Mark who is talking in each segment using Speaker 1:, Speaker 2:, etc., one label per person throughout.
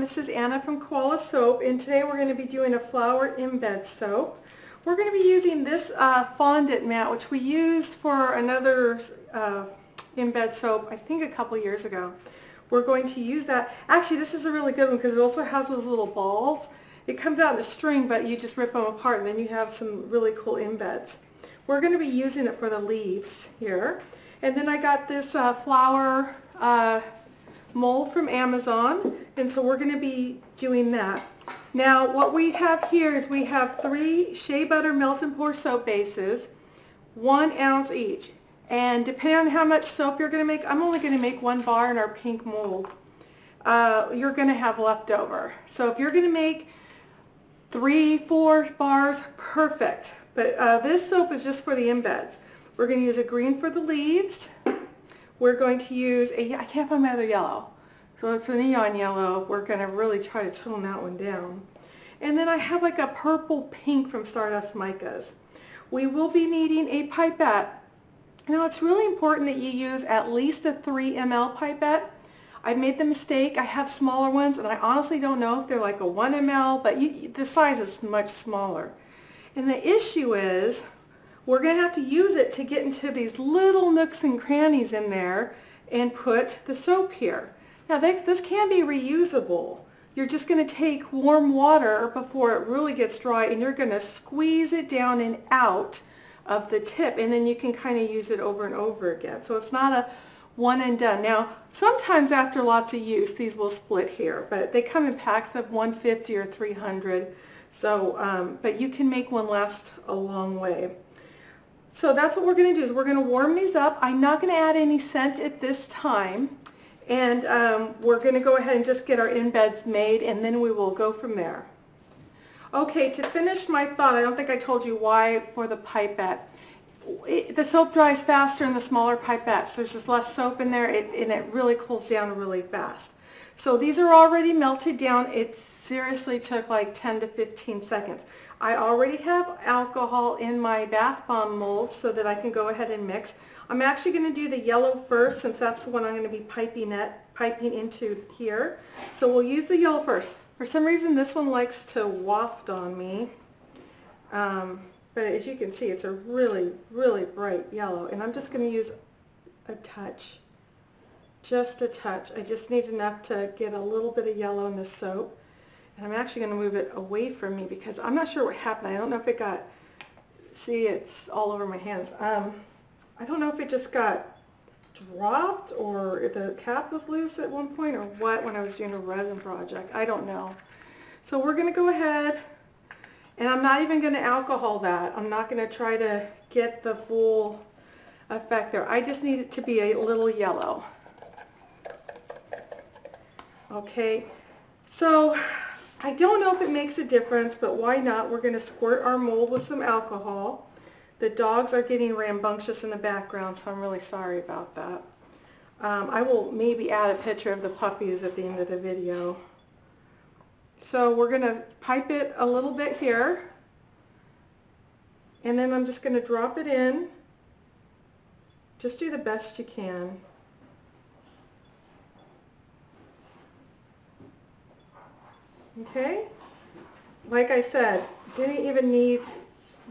Speaker 1: This is Anna from Koala Soap and today we're going to be doing a flower embed soap. We're going to be using this uh, fondant mat which we used for another uh, embed soap I think a couple years ago. We're going to use that. Actually this is a really good one because it also has those little balls. It comes out in a string but you just rip them apart and then you have some really cool embeds. We're going to be using it for the leaves here. And then I got this uh, flower uh, mold from Amazon and so we're going to be doing that. Now what we have here is we have three shea butter melt and pour soap bases, one ounce each. And depending on how much soap you're going to make, I'm only going to make one bar in our pink mold. Uh, you're going to have leftover. So if you're going to make three, four bars, perfect. But uh, this soap is just for the embeds. We're going to use a green for the leaves. We're going to use a, I can't find my other yellow. So it's a neon yellow. We're going to really try to tone that one down. And then I have like a purple pink from Stardust Micas. We will be needing a pipette. Now it's really important that you use at least a 3 ml pipette. I made the mistake. I have smaller ones and I honestly don't know if they're like a 1 ml, but you, the size is much smaller. And the issue is we're going to have to use it to get into these little nooks and crannies in there and put the soap here. Now they, this can be reusable. You're just going to take warm water before it really gets dry and you're going to squeeze it down and out of the tip and then you can kind of use it over and over again. So it's not a one and done. Now sometimes after lots of use these will split here but they come in packs of 150 or 300 so um, but you can make one last a long way. So that's what we're going to do is we're going to warm these up. I'm not going to add any scent at this time. And um, we're going to go ahead and just get our embeds made and then we will go from there. Okay, to finish my thought, I don't think I told you why for the pipette. It, the soap dries faster in the smaller pipettes. There's just less soap in there it, and it really cools down really fast. So these are already melted down. It seriously took like 10 to 15 seconds. I already have alcohol in my bath bomb mold so that I can go ahead and mix. I'm actually going to do the yellow first since that's the one I'm going to be piping, it, piping into here. So we'll use the yellow first. For some reason this one likes to waft on me. Um, but as you can see it's a really, really bright yellow. And I'm just going to use a touch. Just a touch. I just need enough to get a little bit of yellow in the soap. And I'm actually going to move it away from me because I'm not sure what happened. I don't know if it got, see it's all over my hands. Um, I don't know if it just got dropped or if the cap was loose at one point or what when I was doing a resin project. I don't know. So we're going to go ahead and I'm not even going to alcohol that. I'm not going to try to get the full effect there. I just need it to be a little yellow. Okay, so I don't know if it makes a difference, but why not? We're going to squirt our mold with some alcohol. The dogs are getting rambunctious in the background, so I'm really sorry about that. Um, I will maybe add a picture of the puppies at the end of the video. So we're going to pipe it a little bit here. And then I'm just going to drop it in. Just do the best you can. Okay? Like I said, didn't even need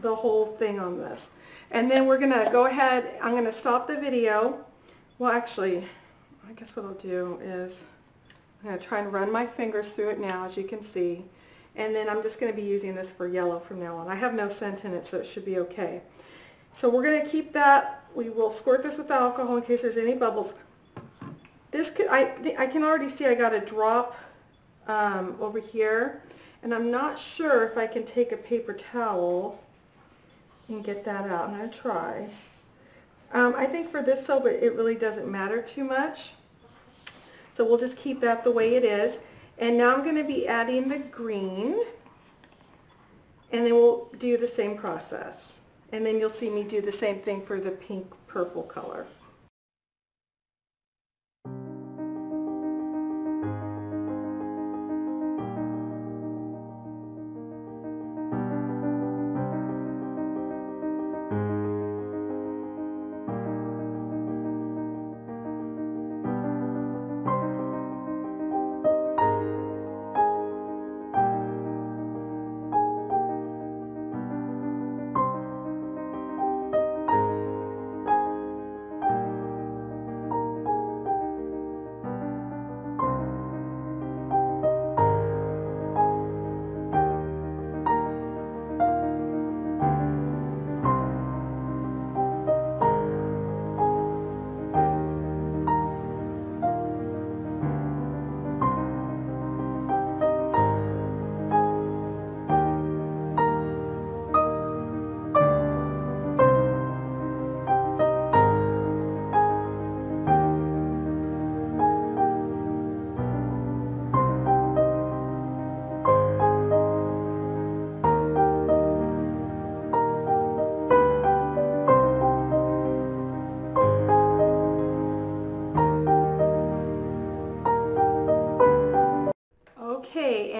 Speaker 1: the whole thing on this. And then we're going to go ahead, I'm going to stop the video. Well, actually, I guess what I'll do is I'm going to try and run my fingers through it now, as you can see. And then I'm just going to be using this for yellow from now on. I have no scent in it, so it should be okay. So we're going to keep that. We will squirt this with alcohol in case there's any bubbles. This could, I, I can already see I got a drop um, over here. And I'm not sure if I can take a paper towel and get that out. I'm going to try. Um, I think for this soap it really doesn't matter too much. So we'll just keep that the way it is. And now I'm going to be adding the green. And then we'll do the same process. And then you'll see me do the same thing for the pink purple color.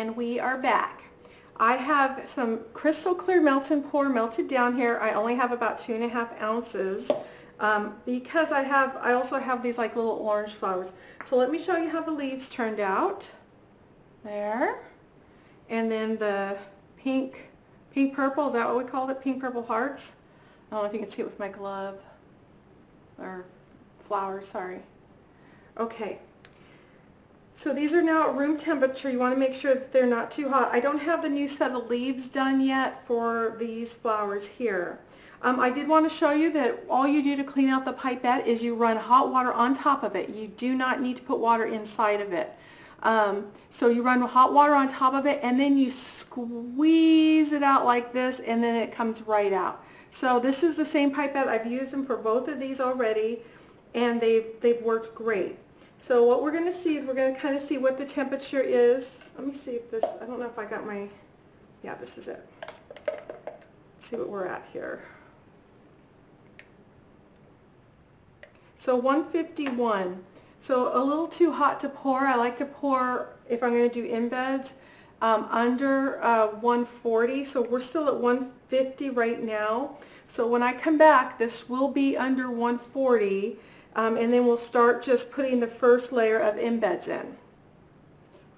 Speaker 1: Are back. I have some crystal clear melt and pour melted down here. I only have about two and a half ounces um, because I have, I also have these like little orange flowers. So let me show you how the leaves turned out. There. And then the pink, pink purple, is that what we called it? Pink purple hearts? I don't know if you can see it with my glove. Or flowers, sorry. Okay. So these are now at room temperature. You want to make sure that they're not too hot. I don't have the new set of leaves done yet for these flowers here. Um, I did want to show you that all you do to clean out the pipette is you run hot water on top of it. You do not need to put water inside of it. Um, so you run hot water on top of it and then you squeeze it out like this and then it comes right out. So this is the same pipette. I've used them for both of these already and they've, they've worked great. So what we're going to see is we're going to kind of see what the temperature is. Let me see if this, I don't know if I got my, yeah, this is it. Let's see what we're at here. So 151. So a little too hot to pour. I like to pour, if I'm going to do embeds, um, under uh, 140. So we're still at 150 right now. So when I come back, this will be under 140. Um, and then we'll start just putting the first layer of embeds in.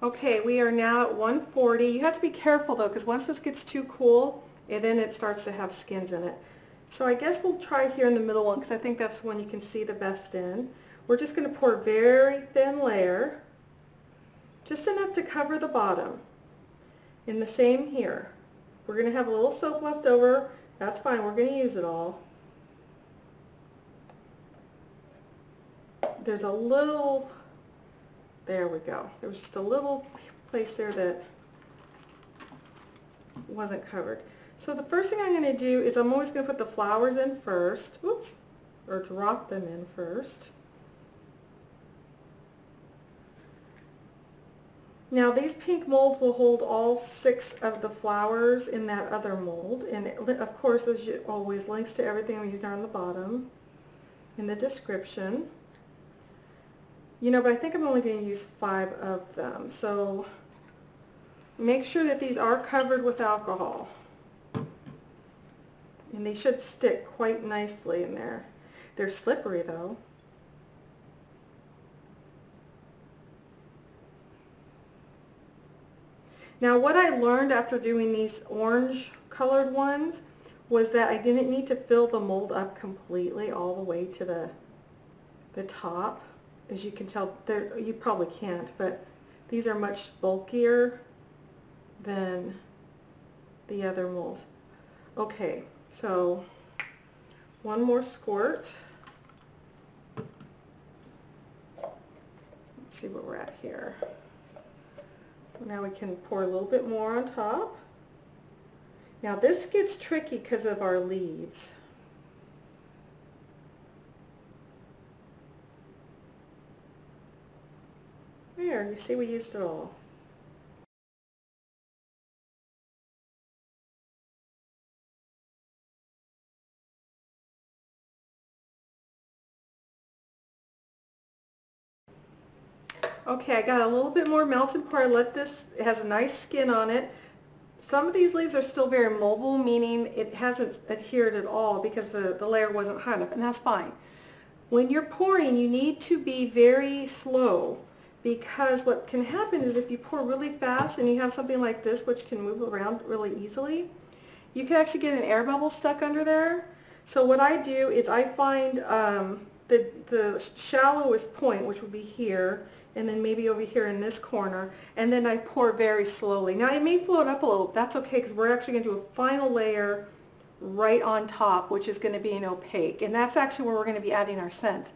Speaker 1: Okay, we are now at 140. You have to be careful though, because once this gets too cool, and then it starts to have skins in it. So I guess we'll try here in the middle one because I think that's the one you can see the best in. We're just going to pour a very thin layer, just enough to cover the bottom. In the same here. We're going to have a little soap left over. That's fine. We're going to use it all. There's a little, there we go. There was just a little place there that wasn't covered. So the first thing I'm going to do is I'm always going to put the flowers in first. Oops. Or drop them in first. Now these pink molds will hold all six of the flowers in that other mold. And of course, as you always, links to everything I'm using are on the bottom in the description. You know, but I think I'm only going to use five of them. So make sure that these are covered with alcohol. And they should stick quite nicely in there. They're slippery though. Now what I learned after doing these orange colored ones was that I didn't need to fill the mold up completely all the way to the, the top. As you can tell, you probably can't, but these are much bulkier than the other molds. Okay, so one more squirt. Let's see where we're at here. Now we can pour a little bit more on top. Now this gets tricky because of our leaves. There, you see we used it all. Okay, I got a little bit more melted. I let this, it has a nice skin on it. Some of these leaves are still very mobile, meaning it hasn't adhered at all because the, the layer wasn't high enough, and that's fine. When you're pouring, you need to be very slow because what can happen is if you pour really fast and you have something like this which can move around really easily, you can actually get an air bubble stuck under there. So what I do is I find um, the, the shallowest point, which would be here, and then maybe over here in this corner, and then I pour very slowly. Now it may float up a little, that's okay because we're actually going to do a final layer right on top, which is going to be an opaque, and that's actually where we're going to be adding our scent.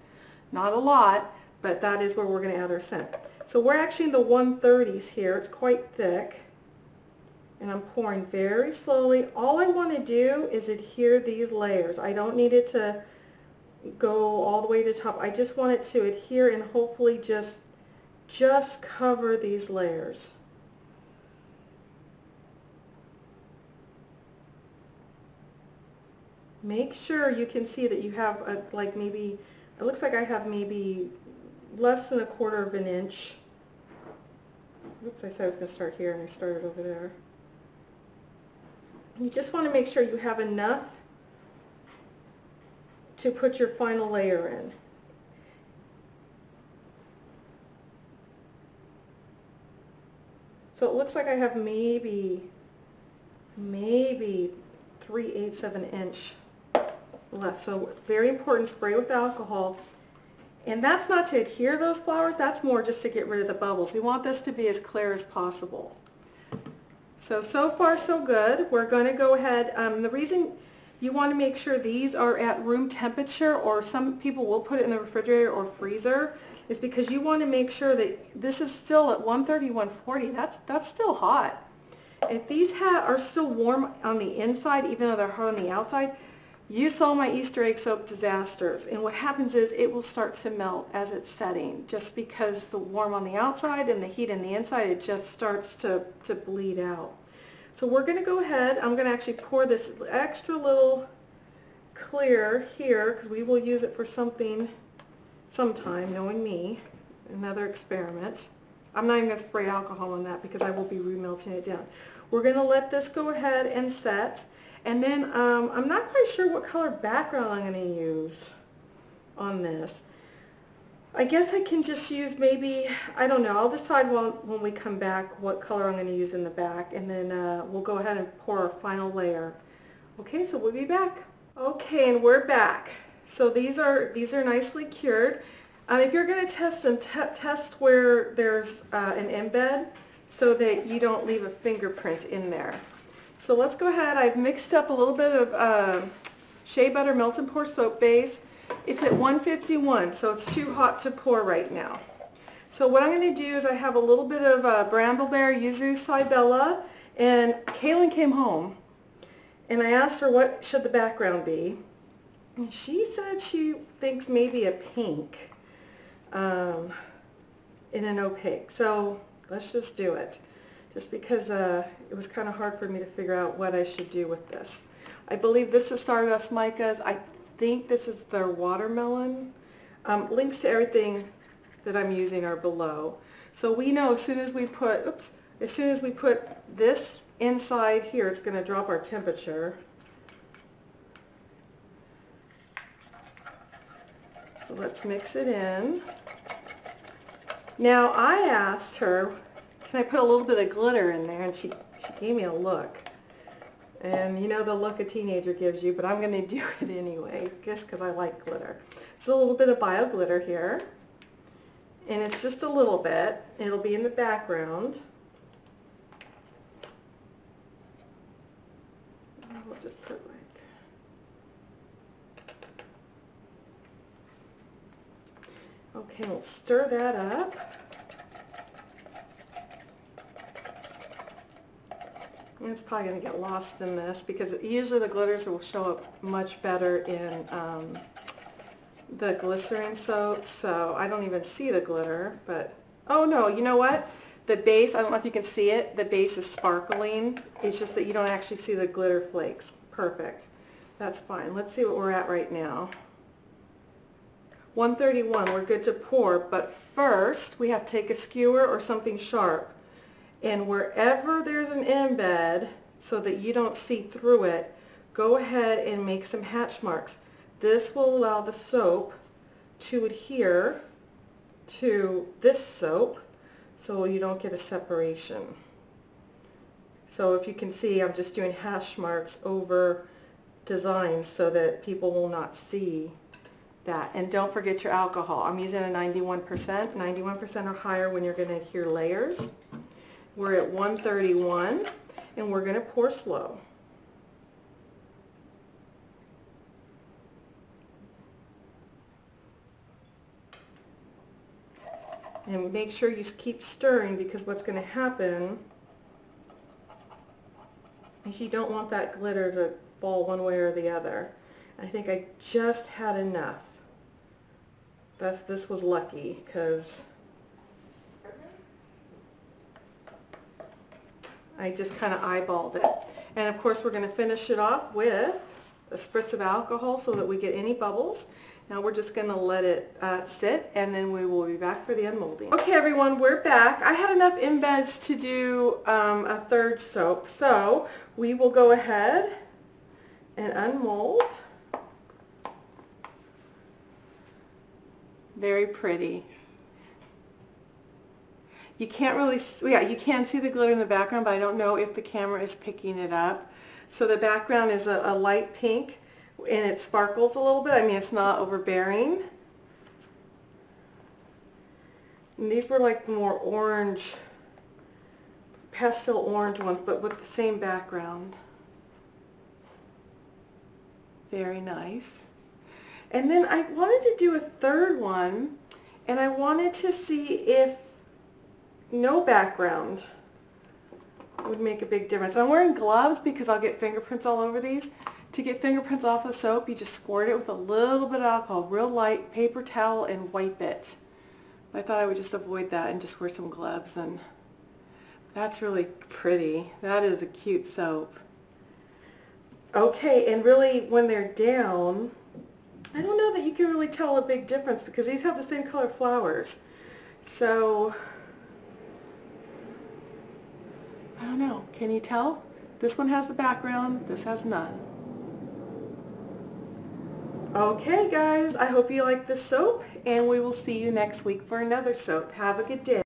Speaker 1: Not a lot, but that is where we're going to add our scent. So we're actually in the 130s here, it's quite thick, and I'm pouring very slowly. All I want to do is adhere these layers. I don't need it to go all the way to the top. I just want it to adhere and hopefully just just cover these layers. Make sure you can see that you have a, like maybe, it looks like I have maybe less than a quarter of an inch, oops, I said I was going to start here and I started over there. You just want to make sure you have enough to put your final layer in. So it looks like I have maybe, maybe 3 eighths of an inch left. So very important, spray with alcohol. And that's not to adhere those flowers, that's more just to get rid of the bubbles. We want this to be as clear as possible. So, so far so good. We're going to go ahead, um, the reason you want to make sure these are at room temperature or some people will put it in the refrigerator or freezer is because you want to make sure that this is still at 130, 140. That's, that's still hot. If these are still warm on the inside, even though they're hot on the outside, you saw my Easter egg soap disasters. And what happens is it will start to melt as it's setting just because the warm on the outside and the heat in the inside, it just starts to, to bleed out. So we're going to go ahead. I'm going to actually pour this extra little clear here because we will use it for something sometime, knowing me. Another experiment. I'm not even going to spray alcohol on that because I will be remelting it down. We're going to let this go ahead and set. And then um, I'm not quite sure what color background I'm going to use on this. I guess I can just use maybe, I don't know, I'll decide when, when we come back what color I'm going to use in the back and then uh, we'll go ahead and pour our final layer. Okay, so we'll be back. Okay, and we're back. So these are, these are nicely cured. Um, if you're going to test them, test where there's uh, an embed so that you don't leave a fingerprint in there. So let's go ahead. I've mixed up a little bit of uh, Shea Butter Melt and Pour Soap Base. It's at 151, so it's too hot to pour right now. So what I'm going to do is I have a little bit of uh, Brambleberry Yuzu Cybella, and Kaylin came home, and I asked her what should the background be. And she said she thinks maybe a pink um, in an opaque. So let's just do it just because uh, it was kind of hard for me to figure out what I should do with this. I believe this is Stardust Micas. I think this is their watermelon. Um, links to everything that I'm using are below. So we know as soon as we put, oops, as soon as we put this inside here, it's going to drop our temperature. So let's mix it in. Now I asked her, can I put a little bit of glitter in there? And she, she gave me a look. And you know the look a teenager gives you, but I'm going to do it anyway, just because I like glitter. So a little bit of bio glitter here. And it's just a little bit. It'll be in the background. We'll just put like Okay, we'll stir that up. It's probably going to get lost in this because usually the glitters will show up much better in um, the glycerin soap, so I don't even see the glitter, but, oh no, you know what? The base, I don't know if you can see it, the base is sparkling. It's just that you don't actually see the glitter flakes. Perfect. That's fine. Let's see what we're at right now. 131, we're good to pour, but first we have to take a skewer or something sharp and wherever there's an embed, so that you don't see through it, go ahead and make some hatch marks. This will allow the soap to adhere to this soap so you don't get a separation. So if you can see, I'm just doing hash marks over designs so that people will not see that. And don't forget your alcohol. I'm using a 91%. 91% or higher when you're going to adhere layers. We're at 131 and we're going to pour slow. And make sure you keep stirring because what's going to happen is you don't want that glitter to fall one way or the other. I think I just had enough. That's, this was lucky because I just kind of eyeballed it. And of course we're going to finish it off with a spritz of alcohol so that we get any bubbles. Now we're just going to let it uh, sit and then we will be back for the unmolding. Okay everyone, we're back. I had enough embeds to do um, a third soap, so we will go ahead and unmold. Very pretty. You can't really, yeah, you can see the glitter in the background, but I don't know if the camera is picking it up. So the background is a, a light pink and it sparkles a little bit. I mean, it's not overbearing. And these were like the more orange, pastel orange ones, but with the same background. Very nice. And then I wanted to do a third one, and I wanted to see if no background would make a big difference. I'm wearing gloves because I'll get fingerprints all over these. To get fingerprints off the soap, you just squirt it with a little bit of alcohol, real light paper towel, and wipe it. I thought I would just avoid that and just wear some gloves, and that's really pretty. That is a cute soap. Okay, and really when they're down, I don't know that you can really tell a big difference because these have the same color flowers. So, I don't know. Can you tell? This one has the background, this has none. Okay guys, I hope you like this soap and we will see you next week for another soap. Have a good day.